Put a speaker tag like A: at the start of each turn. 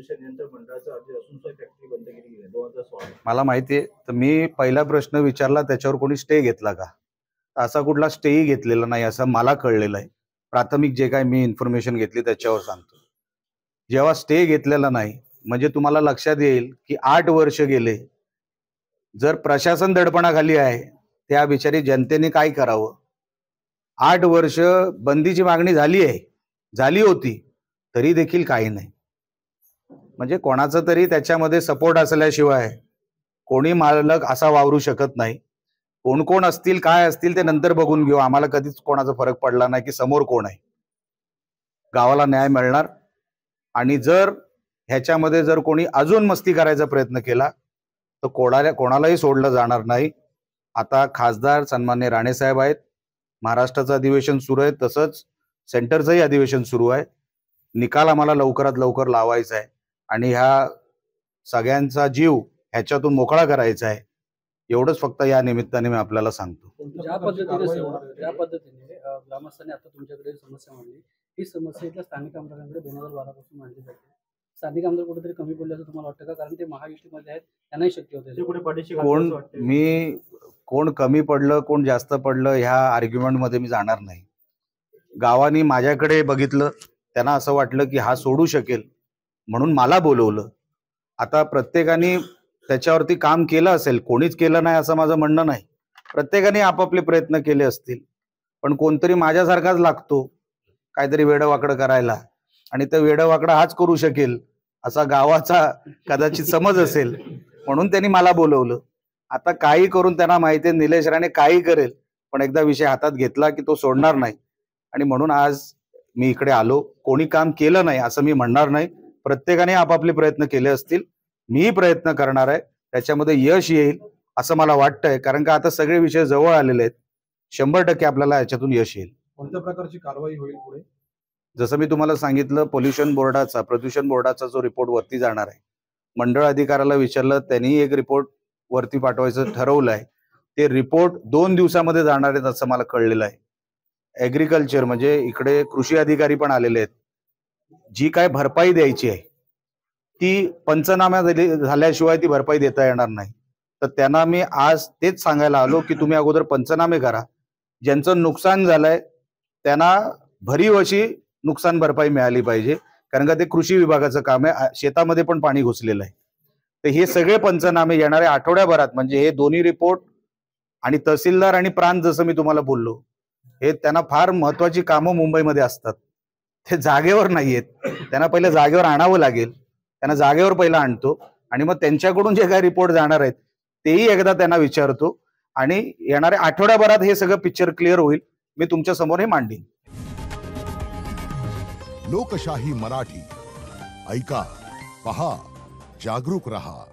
A: प्रदूषण नियंत्रण मंडळाचा अर्ज असून फॅक्टरी बंद केली गेली दोन हजार सोळा
B: मला माहिती आहे तर मी पहिला प्रश्न विचारला त्याच्यावर कोणी स्टे घेतला का? असा कुठला स्टेही घेतलेला नाही असं मला कळलेलं आहे. प्राथमिक जे काय मी इन्फॉर्मेशन घेतली त्याच्यावर सांगतो. जेव्हा स्टे घेतलेला नाही म्हणजे तुम्हाला लक्षात येईल की आठ वर्ष गेले. जर प्रशासन दडपणाखाली आहे त्या बिचारी जनतेने काय करावं? आठ वर्ष बंदीची मागणी झाली आहे झाली होती तरी देखील काही नाही. म्हणजे कोणाचा तरी त्याच्यामध्ये सपोर्ट असल्याशिवाय कोणी मालक असा वावरू शकत नाही. कोण कोण असतील काय असतील ते नंतर बघून घेऊ. आम्हाला कधीच कोणाचा फरक पडला नाही की समोर कोण आहे. गावाला न्याय मिळणार. आणि जर ह्याच्यामध्ये जर कोणी अजून मस्ती करायचा प्रयत्न केला तर कोणाला कोणालाही सोडलं जाणार नाही. आता खासदार सन्मान्य राणेसाहेब आहेत. महाराष्ट्राचं अधिवेशन सुरू आहे तसंच सेंटरचंही अधिवेशन सुरू आहे. निकाल आम्हाला लवकरात लवकर लावायचा आहे. आणि ह्या सगळ्यांचा जीव ह्याच्यातून मोकळा करायचा आहे. एवढंच फक्त या निमित्ताने मी आपल्याला सांगतो.
C: ज्या पद्धतीने ज्या पद्धतीने ग्रामस्थांनी आता तुमच्याकडे समस्या मांडली ही समस्या इथल्या स्थानिक आमदारांकडे दोन हजार बारा पासून मांडली जाते. स्थानिक आमदार कुठेतरी कमी पडले असं तुम्हाला वाटतं का? कारण ते महायुतीमध्ये आहेत त्यांनाही शक्य होते.
B: कोण. मी कोण कमी पडलं कोण जास्त पडलं ह्या आर्ग्युमेंटमध्ये मी जाणार नाही. गावानी माझ्याकडे बघितलं त्यांना असं वाटलं की हा सोडू शकेल. म्हणून मला बोलवलं. आता प्रत्येकाने त्याच्यावरती काम केलं असेल कोणीच केलं नाही असं माझं म्हणणं नाही. प्रत्येकाने आपापले प्रयत्न केले असतील. पण कोणतरी माझ्यासारखाच लागतो काहीतरी वेडवाकडं करायला. आणि ते वेडवाकडं हाच करू शकेल असा गावाचा कदाचित समज असेल. म्हणून त्यांनी मला बोलवलं. आता काही करून त्यांना माहिती आहे निलेश राणे काही करेल पण एकदा विषय हातात घेतला की तो सोडणार नाही. आणि म्हणून आज मी इकडे आलो. कोणी काम केलं नाही असं मी म्हणणार नाही. प्रत्येकाने आपापले प्रयत्न केले असतील. मीही प्रयत्न करणार आहे. त्याच्यामध्ये यश येईल असं मला वाटतंय. कारण का आता सगळे विषय जवळ आलेले आहेत. शंभर टक्के आपल्याला याच्यातून यश येईल.
D: कोणत्या प्रकारची कारवाई होईल पुढे?
B: जसं मी तुम्हाला सांगितलं पोल्युशन बोर्डाचा प्रदूषण बोर्डाचा जो रिपोर्ट वरती जाणार आहे. मंडळ अधिकाऱ्याला विचारलं त्यांनी एक रिपोर्ट वरती पाठवायचं ठरवलं आहे. ते रिपोर्ट दोन दिवसामध्ये जाणार आहेत असं मला कळलेलं आहे. ऍग्रिकल्चर म्हणजे इकडे कृषी अधिकारी पण आलेले आहेत. जी काय भरपाई द्यायची आहे ती पंचनामा झाल्याशिवाय ती भरपाई देता येणार नाही. तर त्यांना मी आज तेच सांगायला आलो की तुम्ही अगोदर पंचनामे करा. ज्यांचं नुकसान झालंय त्यांना भरीव अशी नुकसान भरपाई मिळाली पाहिजे. कारण का ते कृषी विभागाचं काम आहे शेतामध्ये पण पाणी घुसलेलं आहे. तर हे सगळे पंचनामे येणाऱ्या आठवड्याभरात म्हणजे हे दोन्ही रिपोर्ट आणि तहसीलदार आणि प्रांत जसं मी तुम्हाला बोललो हे त्यांना फार महत्वाची कामं मुंबईमध्ये असतात. ते जागेवर नाहीयेत. त्यांना पहिले जागेवर आणावं लागेल. त्यांना जागेवर पहिला आणतो. आणि मग त्यांच्याकडून जे काही रिपोर्ट जाणार आहेत तेही एकदा त्यांना विचारतो. आणि येणाऱ्या आठवड्याभरात हे सगळं पिक्चर क्लिअर होईल. मी तुमच्यासमोर हे मांडीन.
E: लोकशाही मराठी. ऐका पहा जागरूक रहा.